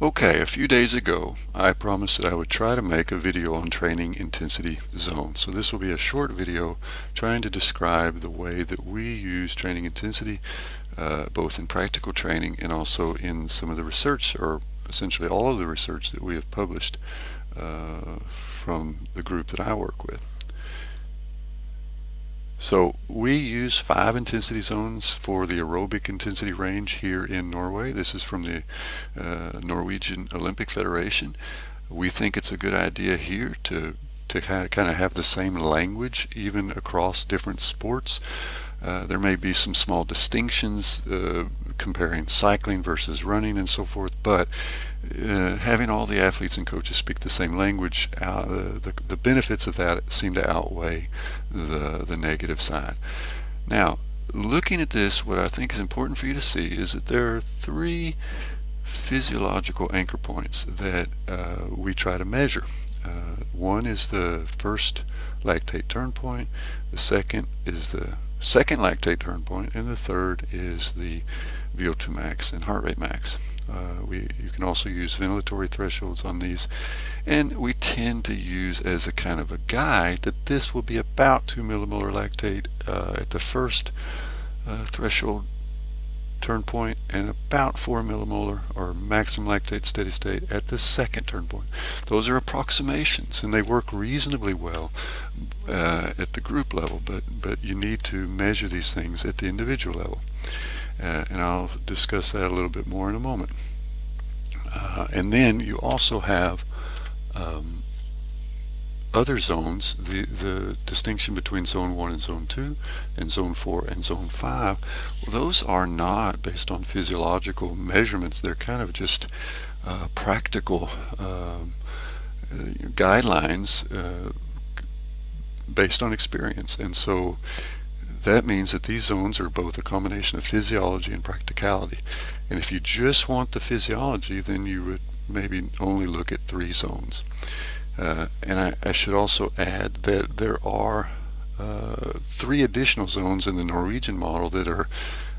Okay, a few days ago I promised that I would try to make a video on training intensity zones. So this will be a short video trying to describe the way that we use training intensity uh, both in practical training and also in some of the research or essentially all of the research that we have published uh, from the group that I work with. So we use five intensity zones for the aerobic intensity range here in Norway. This is from the uh, Norwegian Olympic Federation. We think it's a good idea here to to kind of have the same language even across different sports. Uh, there may be some small distinctions uh, comparing cycling versus running and so forth, but uh, having all the athletes and coaches speak the same language, uh, the, the benefits of that seem to outweigh the, the negative side. Now, looking at this, what I think is important for you to see is that there are three physiological anchor points that uh, we try to measure. Uh, one is the first lactate turn point, the second is the second lactate turn point, and the third is the VO2 max and heart rate max. Uh, we, you can also use ventilatory thresholds on these and we tend to use as a kind of a guide that this will be about 2 millimolar lactate uh, at the first uh, threshold turn point and about 4 millimolar or maximum lactate steady state at the second turn point. Those are approximations and they work reasonably well uh, at the group level but, but you need to measure these things at the individual level. Uh, and I'll discuss that a little bit more in a moment. Uh, and then you also have um, other zones, the, the distinction between zone 1 and zone 2 and zone 4 and zone 5, well, those are not based on physiological measurements. They're kind of just uh, practical um, uh, guidelines uh, based on experience. And so that means that these zones are both a combination of physiology and practicality. And if you just want the physiology, then you would maybe only look at three zones. Uh, and I, I, should also add that there are uh, three additional zones in the Norwegian model that are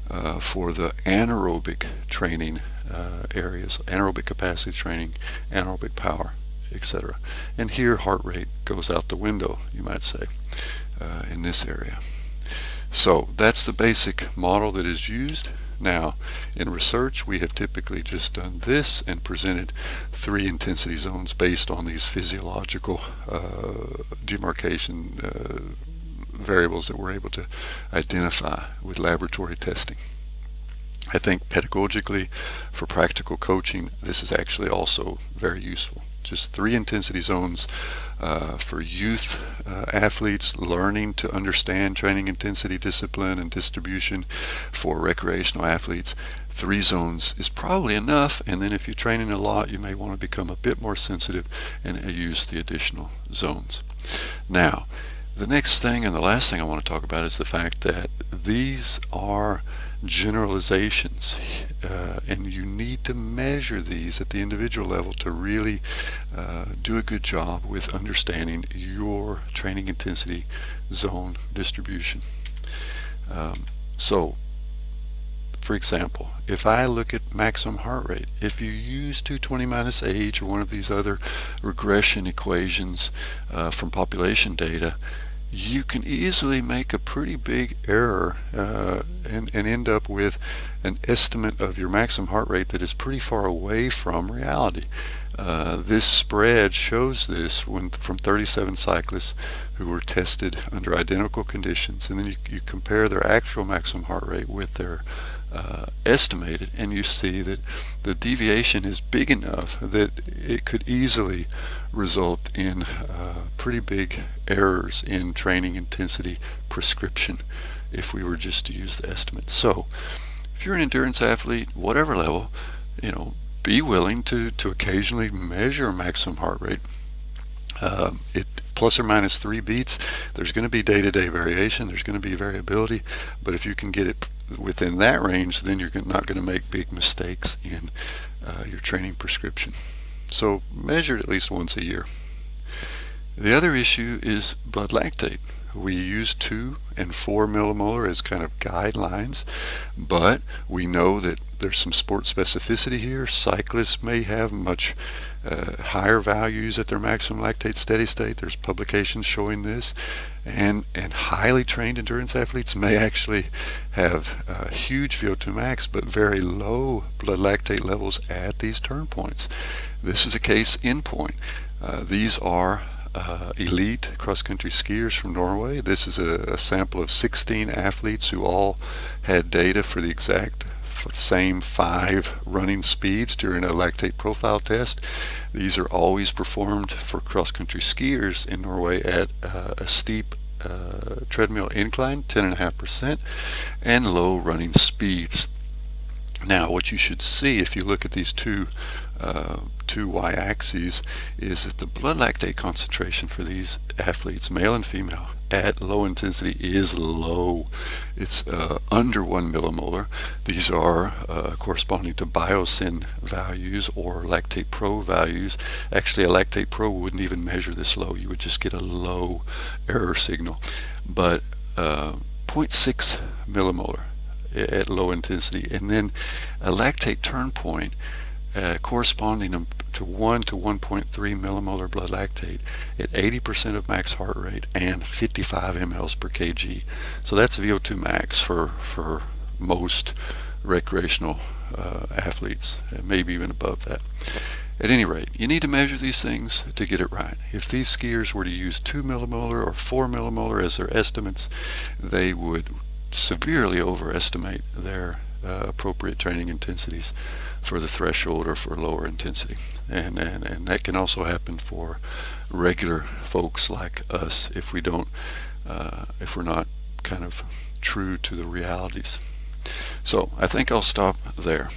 uh, for the anaerobic training uh, areas, anaerobic capacity training, anaerobic power, etc. And here heart rate goes out the window, you might say, uh, in this area. So that's the basic model that is used. Now, in research, we have typically just done this and presented three intensity zones based on these physiological uh, demarcation uh, variables that we're able to identify with laboratory testing. I think pedagogically, for practical coaching, this is actually also very useful just three intensity zones uh, for youth uh, athletes learning to understand training intensity, discipline, and distribution. For recreational athletes, three zones is probably enough. And then if you're training a lot, you may want to become a bit more sensitive and uh, use the additional zones. Now, the next thing and the last thing I want to talk about is the fact that these are generalizations uh, and you need to measure these at the individual level to really uh, do a good job with understanding your training intensity zone distribution. Um, so for example, if I look at maximum heart rate, if you use 220 minus age or one of these other regression equations uh, from population data, you can easily make a pretty big error uh, and, and end up with an estimate of your maximum heart rate that is pretty far away from reality. Uh, this spread shows this when from 37 cyclists who were tested under identical conditions and then you, you compare their actual maximum heart rate with their uh, estimated and you see that the deviation is big enough that it could easily result in uh, pretty big errors in training intensity prescription if we were just to use the estimate. So if you're an endurance athlete, whatever level, you know, be willing to, to occasionally measure maximum heart rate. Uh, it plus or minus three beats. There's going to be day-to-day -day variation. There's going to be variability, but if you can get it within that range, then you're not going to make big mistakes in uh, your training prescription. So measure it at least once a year. The other issue is blood lactate. We use 2 and 4 millimolar as kind of guidelines, but we know that there's some sport specificity here. Cyclists may have much uh, higher values at their maximum lactate steady state. There's publications showing this. And, and highly trained endurance athletes may actually have uh, huge VO2 max but very low blood lactate levels at these turn points. This is a case in point. Uh, these are uh, elite cross-country skiers from Norway. This is a, a, sample of 16 athletes who all had data for the exact same five running speeds during a lactate profile test. These are always performed for cross-country skiers in Norway at uh, a steep uh, treadmill incline, 10.5%, and low running speeds. Now, what you should see if you look at these two uh, two y-axes is that the blood lactate concentration for these athletes, male and female, at low intensity is low. It's uh, under 1 millimolar. These are uh, corresponding to Biosen values or lactate pro values. Actually, a lactate pro wouldn't even measure this low. You would just get a low error signal. But uh, 0.6 millimolar at low intensity. And then a lactate turn point uh, corresponding to 1 to 1.3 millimolar blood lactate at 80% of max heart rate and 55 mLs per kg. So that's VO2 max for, for most recreational uh, athletes, maybe even above that. At any rate, you need to measure these things to get it right. If these skiers were to use 2 millimolar or 4 millimolar as their estimates, they would severely overestimate their uh, appropriate training intensities for the threshold or for lower intensity. And, and, and that can also happen for regular folks like us if we don't, uh, if we're not kind of true to the realities. So I think I'll stop there.